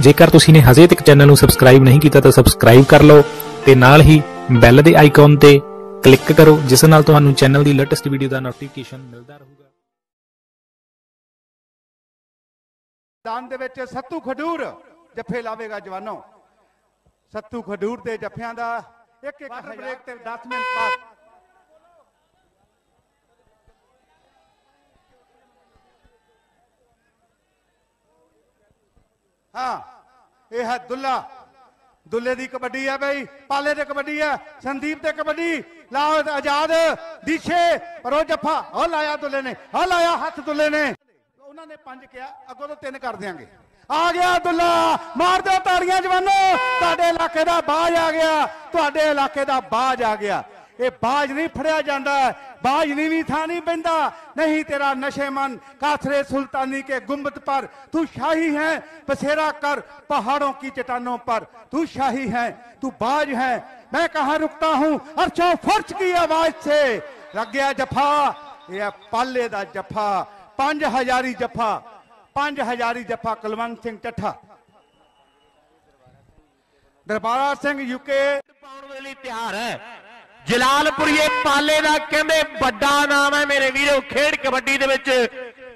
ਜੇਕਰ ਤੁਸੀਂ ਨੇ ਹਜੇ ਤੱਕ ਚੈਨਲ ਨੂੰ ਸਬਸਕ੍ਰਾਈਬ ਨਹੀਂ ਕੀਤਾ ਤਾਂ ਸਬਸਕ੍ਰਾਈਬ ਕਰ ਲਓ ਤੇ ਨਾਲ ਹੀ ਬੈਲ ਦੇ ਆਈਕਨ ਤੇ ਕਲਿੱਕ ਕਰੋ ਜਿਸ ਨਾਲ ਤੁਹਾਨੂੰ ਚੈਨਲ ਦੀ ਲੇਟੈਸਟ ਵੀਡੀਓ ਦਾ ਨੋਟੀਫਿਕੇਸ਼ਨ ਮਿਲਦਾ ਰਹੂਗਾ। ਮੈਦਾਨ ਦੇ ਵਿੱਚ ਸੱਤੂ ਖਡੂਰ ਜੱਫੇ ਲਾਵੇਗਾ ਜਵਾਨੋ। ਸੱਤੂ ਖਡੂਰ ਦੇ ਜੱਫਿਆਂ ਦਾ ਇੱਕ ਇੱਕ ਬ੍ਰੇਕ ਤੇ 10 ਮਿੰਟ ਬਾਅਦ ਹਾਂ, ਇਹ ਹੈ ਦੁੱਲਾ। ਦੁੱਲੇ ਦੀ ਕਬੱਡੀ ਹੈ ਬਈ, ਪਾਲੇ ਤੇ ਕਬੱਡੀ ਹੈ, ਸੰਦੀਪ ਤੇ ਕਬੱਡੀ ਲਾਓ ਆਜ਼ਾਦ ਦੀਸ਼ੇ ਪਰ ਉਹ ਜੱਫਾ, ਉਹ ਲਾਇਆ ਦੁੱਲੇ ਨੇ, ਉਹ ਲਾਇਆ ਹੱਥ ਦੁੱਲੇ ਨੇ। ਉਹਨਾਂ ਨੇ ਪੰਜ ਕਿਹਾ, ਅੱਗੋਂ ਤੋਂ ਤਿੰਨ ਕਰ ਦਿਆਂਗੇ। ਆ ਗਿਆ ਦੁੱਲਾ, ਮਾਰ ਦਿਓ ਤਾੜੀਆਂ ਜਵਾਨੋ, ਤੁਹਾਡੇ ਇਲਾਕੇ ਦਾ ਬਾਜ ਆ ਗਿਆ, ਤੁਹਾਡੇ ਇਲਾਕੇ ਦਾ ਬਾਜ ਆ ਗਿਆ। ਇਹ ਬਾਜ ਨਹੀਂ ਫੜਿਆ ਜਾਂਦਾ ਬਾਜ ਨਹੀਂ ਵੀ ਥਾਂ ਨਹੀਂ ਪੈਂਦਾ ਨਹੀਂ ਤੇਰਾ ਨਸ਼ੇਮਨ ਕਾਥਰੇ ਸੁਲਤਾਨੀ के गुम्बद पर तू शाही है बसेरा कर पहाड़ों की चट्टानों पर तू शाही है तू बाज है मैं कहा रुकता हूं अर्शों फर्श की आवाज से लग गया जफा ये पाले दा जफा पंज हजारी जफा पंज हजारी जफा कुलवंत सिंह चट्ठा दरबारा सिंह यूके ਪਾਉਣ ਦੇ ਲਈ ਤਿਆਰ ਹੈ ਜਲਾਲਪੁਰੀਏ ਪਾਲੇ ਦਾ ਕਹਿੰਦੇ ਵੱਡਾ ਨਾਮ ਹੈ ਮੇਰੇ ਵੀਰੋ, ਖੇਡ ਕਬੱਡੀ ਦੇ ਵਿੱਚ।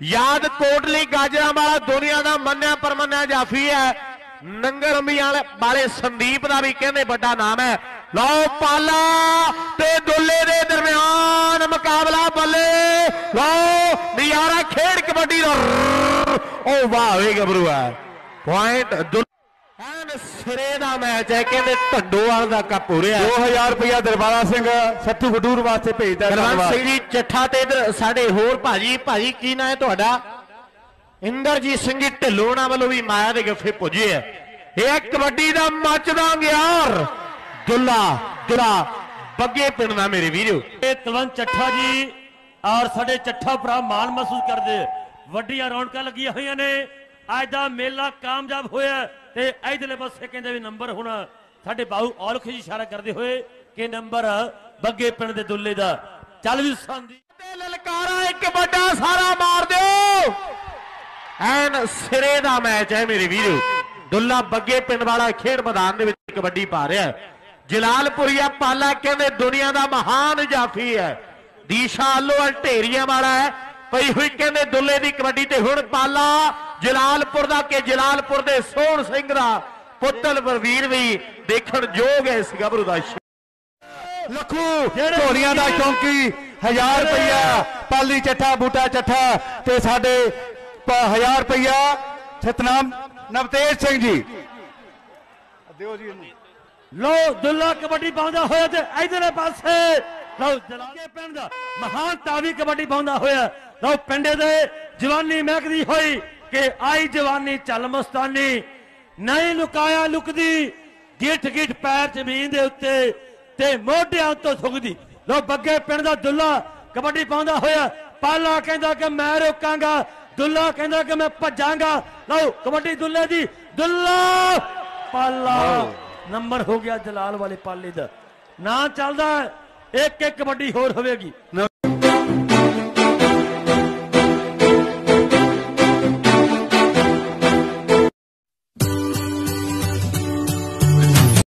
ਯਾਦ ਕੋਟਲੀ ਗਾਜਰਾਂ ਵਾਲਾ ਦੁਨੀਆ ਦਾ ਮੰਨਿਆ ਪਰਮੰਨਿਆ ਜਾਫੀ ਹੈ। ਨੰਗਰ ਅੰਬੀਆਂ ਵਾਲੇ ਸੰਦੀਪ ਦਾ ਵੀ ਕਹਿੰਦੇ ਵੱਡਾ ਨਾਮ ਹੈ। ਲਓ ਪਾਲਾ ਤੇ ਦੁੱਲੇ ਦੇ ਦਰਮਿਆਨ ਮੁਕਾਬਲਾ ਬੱਲੇ। ਲਓ ਨਜ਼ਾਰਾ ਖੇਡ ਕਬੱਡੀ ਦਾ। ਉਹ ਵਾਹ, ਵੇ ਗੱਭਰੂ ਹੈ। ਪੁਆਇੰਟ ਸਿਰੇ ਦਾ ਮੈਚ ਹੈ ਕਹਿੰਦੇ ਢੰਡੋਵਾਲ ਦਾ ਕੱਪ ਹੋ ਰਿਹਾ 2000 ਰੁਪਇਆ ਦਰਬਾਰਾ ਸਿੰਘ ਸੱਤੂ ਖਡੂਰ ਵਾਸਤੇ ਭੇਜਦਾ ਗਰਵੰਤ ਸਿੰਘ ਜੀ ਚੱਠਾ ਤੇ ਇਧਰ ਸਾਡੇ ਹੋਰ ਭਾਜੀ ਭਾਜੀ ਕੀ ਨਾਂ ਹੈ ਤੁਹਾਡਾ? ਇੰਦਰਜੀਤ ਸਿੰਘ ਜੀ ਢਿੱਲੋਣਾ ਵੱਲੋਂ ਵੀ ਮਾਇਆ ਦੇ ਗੱਫੇ ਪੁੱਜੇ ਆ। ਇਹ ਕਬੱਡੀ ਦਾ ਮੱਚਦਾ ਗਿਆਰ ਦੁੱਲਾ ਦੁੱਲਾ ਬੱਗੇ ਪਿੰਡ ਦਾ ਮੇਰੇ ਵੀਰੋ। ਇਹ ਕੁਲਵੰਤ ਚੱਠਾ ਜੀ ਔਰ ਸਾਡੇ ਚੱਠਾ ਭਰਾ ਮਾਣ ਮਹਿਸੂਸ ਕਰਦੇ ਵੱਡੀਆਂ ਰੌਣਕਾਂ ਲੱਗੀਆਂ ਹੋਈਆਂ ਨੇ। ਅੱਜ ਦਾ ਮੇਲਾ ਕਾਮਯਾਬ ਹੋਇਆ ਤੇ ਇਧਰਲੇ ਪਾਸੇ ਕਹਿੰਦੇ ਵੀ ਨੰਬਰ ਹੁਣ ਸਾਡੇ ਬਾਹੂ ਔਲਖ ਜੀ ਇਸ਼ਾਰਾ ਕਰਦੇ ਹੋਏ ਕਿ ਨੰਬਰ ਬੱਗੇ ਪਿੰਡ ਦੇ ਦੁੱਲੇ ਦਾ। ਚੱਲ ਵੀ ਸੰਦੀ ਤੇ ਲਲਕਾਰਾ ਇੱਕ ਵੱਡਾ ਸਾਰਾ ਮਾਰ ਦਿਓ। ਐਨ ਸਿਰੇ ਦਾ ਮੈਚ ਹੈ ਮੇਰੇ ਵੀਰੋ। ਦੁੱਲਾ ਬੱਗੇ ਪਿੰਡ ਵਾਲਾ ਖੇਡ ਮੈਦਾਨ ਦੇ ਵਿੱਚ ਕਬੱਡੀ ਪਾ ਰਿਹਾ ਜਲਾਲਪੁਰੀਆ ਪਾਲਾ ਕਹਿੰਦੇ ਦੁਨੀਆ ਦਾ ਮਹਾਨ ਜਾਫੀ ਹੈ। ਦੀਸ਼ਾ ਆਲੋ ਢੇਰੀਆਂ ਵਾਲਾ ਹੈ। ਪਈ ਹੋਈ ਕਹਿੰਦੇ ਦੁੱਲੇ ਦੀ ਕਬੱਡੀ ਤੇ ਹੁਣ ਪਾਲਾ। ਜਲਾਲਪੁਰ ਦਾ ਕਿ ਜਲਾਲਪੁਰ ਦੇ ਸੋਹਣ ਸਿੰਘ ਦਾ ਪੁੱਤਰ ਵਰਵੀਰ ਵੀ ਦੇਖਣ ਯੋਗ ਹੈ ਇਸ ਗੱਭਰੂ ਦਾ ਲੱਖੂ ਢੋਲੀਆਂ ਦਾ ਚੌਂਕੀ 1000 ਰੁਪਇਆ ਪਾਲੀ ਚੱਠਾ ਬੂਟਾ ਚੱਠਾ ਤੇ ਸਾਡੇ 1000 ਰੁਪਇਆ ਸਤਨਾਮ ਨਵਤੇਜ ਸਿੰਘ ਜੀ। ਦਿਓ ਜੀ ਇਹਨੂੰ। ਲੋ ਦੁੱਲਾ ਕਬੱਡੀ ਪਾਉਂਦਾ ਹੋਇਆ ਤੇ ਇਧਰਲੇ ਪਾਸੇ। ਲੋ ਜਲਾਗੇ ਪਿੰਡ ਦਾ ਮਹਾਨ ਤਾਵੀ ਕਬੱਡੀ ਪਾਉਂਦਾ ਹੋਇਆ। ਲੋ ਪਿੰਡੇ ਦੇ ਜਵਾਨੀ ਮਹਿਕਦੀ ਹੋਈ। ਕਿ ਆਈ ਜਵਾਨੀ ਚੱਲ ਮਸਤਾਨੀ ਨਹੀਂ ਲੁਕਾਇਆ ਲੁਕਦੀ ਗਿੱਠ ਗਿੱਠ ਪੈਰ ਜ਼ਮੀਨ ਦੇ ਉੱਤੇ ਤੇ ਮੋਢਿਆਂ ਤੋਂ ਸੁੱਕਦੀ। ਲੋ ਬੱਗੇ ਪਿੰਡ ਦਾ ਦੁੱਲਾ ਕਬੱਡੀ ਪਾਉਂਦਾ ਹੋਇਆ ਪਾਲਾ ਕਹਿੰਦਾ ਕਿ ਮੈਂ ਰੋਕਾਂਗਾ ਦੁੱਲਾ ਕਹਿੰਦਾ ਕਿ ਮੈਂ ਭੱਜਾਂਗਾ। ਲਓ ਕਬੱਡੀ ਦੁੱਲੇ ਦੀ ਦੁੱਲਾ ਪਾਲਾ ਨੰਬਰ ਹੋ ਗਿਆ ਜਲਾਲ ਵਾਲੇ ਪਾਲੇ ਦਾ। ਨਾ ਚੱਲਦਾ ਇੱਕ ਇੱਕ ਕਬੱਡੀ ਹੋਰ ਹੋਵੇਗੀ।